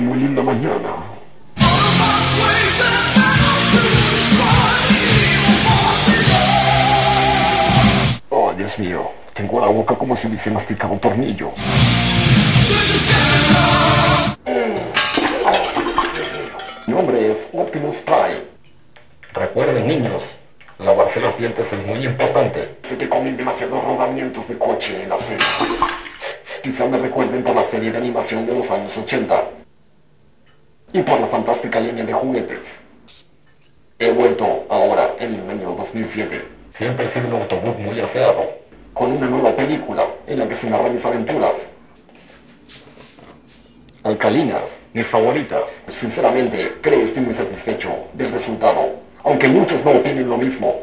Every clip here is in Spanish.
muy linda mañana. Oh, Dios mío, tengo la boca como si hubiese masticado tornillos. Mi nombre es Optimus Prime. Recuerden, niños, lavarse los dientes es muy importante. Sé que comen demasiados rodamientos de coche en la serie. Quizá me recuerden por la serie de animación de los años 80 y por la fantástica línea de juguetes. He vuelto ahora en el año 2007. Siempre he sido un autobús muy aseado, con una nueva película en la que se narran mis aventuras. Alcalinas, mis favoritas. Sinceramente, creo que estoy muy satisfecho del resultado, aunque muchos no opinen lo mismo.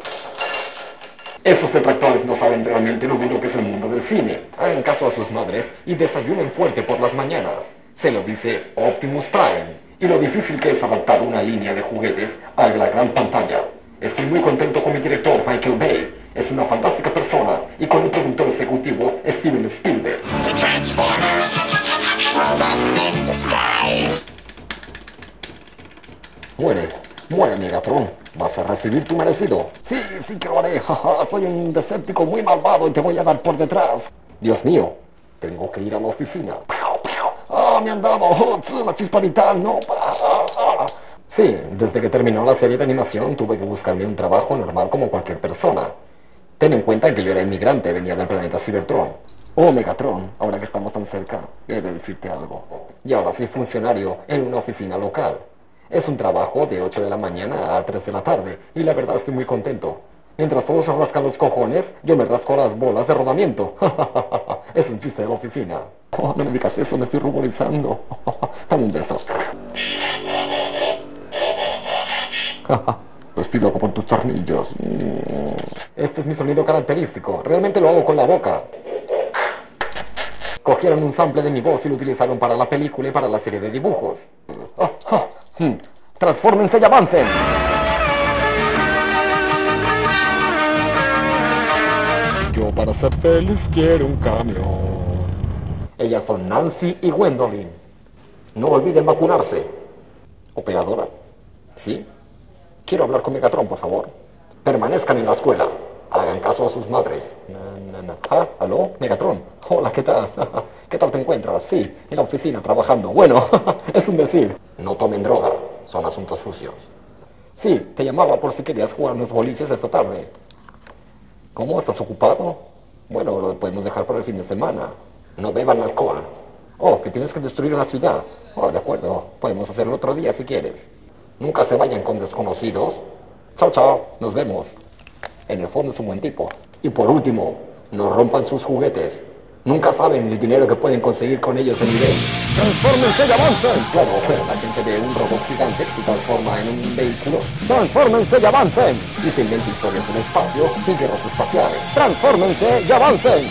Esos detractores no saben realmente lo duro que es el mundo del cine. Hagan caso a sus madres y desayunen fuerte por las mañanas. Se lo dice Optimus Prime. Y lo difícil que es adaptar una línea de juguetes a la gran pantalla. Estoy muy contento con mi director Michael Bay. Es una fantástica persona y con el productor ejecutivo Steven Spielberg. The Transformers. Muere, muere Megatron. Vas a recibir tu merecido. Sí, sí que lo haré. Soy un Deceptico muy malvado y te voy a dar por detrás. Dios mío, tengo que ir a la oficina. ¡Piau, piau! ¡Ah, me han dado! ¡Oh, tss, la chispa vital! ¡No! ¡Ah, ah, ah! Sí, desde que terminó la serie de animación tuve que buscarme un trabajo normal como cualquier persona. Ten en cuenta que yo era inmigrante, venía del planeta Cybertron. Oh, Megatron, ahora que estamos tan cerca, he de decirte algo. Y ahora soy funcionario en una oficina local. Es un trabajo de 8 de la mañana a 3 de la tarde, y la verdad estoy muy contento. Mientras todos se rascan los cojones, yo me rasco las bolas de rodamiento. es un chiste de la oficina. No me digas eso, me estoy ruborizando. Dame un beso. Estoy loco por tus tornillos. Este es mi sonido característico. Realmente lo hago con la boca. Cogieron un sample de mi voz y lo utilizaron para la película y para la serie de dibujos. ¡Transfórmense y avancen! Yo para ser feliz quiero un camión. Ellas son Nancy y Gwendolyn. No olviden vacunarse. Operadora. ¿Sí? Quiero hablar con Megatron, por favor. Permanezcan en la escuela. Hagan caso a sus madres. Na, na, na. Ah, ¿aló? Megatron. Hola, ¿qué tal? ¿Qué tal te encuentras? Sí, en la oficina, trabajando. Bueno, es un decir. No tomen droga. Son asuntos sucios. Sí, te llamaba por si querías jugar unos boliches esta tarde. ¿Cómo? ¿Estás ocupado? Bueno, lo podemos dejar para el fin de semana. No beban alcohol. Oh, que tienes que destruir una ciudad. Oh, de acuerdo. Podemos hacerlo otro día si quieres. Nunca se vayan con desconocidos. Chao, chao. Nos vemos. En el fondo es un buen tipo. Y por último, no rompan sus juguetes. Nunca saben el dinero que pueden conseguir con ellos en eBay. ¡Transfórmense y avancen! Claro, la gente ve un robot gigante que se transforma en un vehículo. ¡Transfórmense y avancen! Y se inventa historias del espacio y guerras espaciales. ¡Transfórmense y avancen!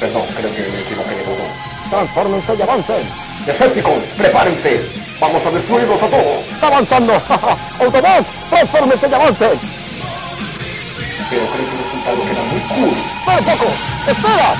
Perdón, creo que me equivoqué de botón. ¡Transfórmense y avancen! Decepticons, prepárense. Vamos a destruirlos a todos. ¡Está avanzando! ¡Autobús! ¡Transfórmense y avancen! Pero creo que el resultado queda muy cool. ¡Espera un poco! ¡Espera!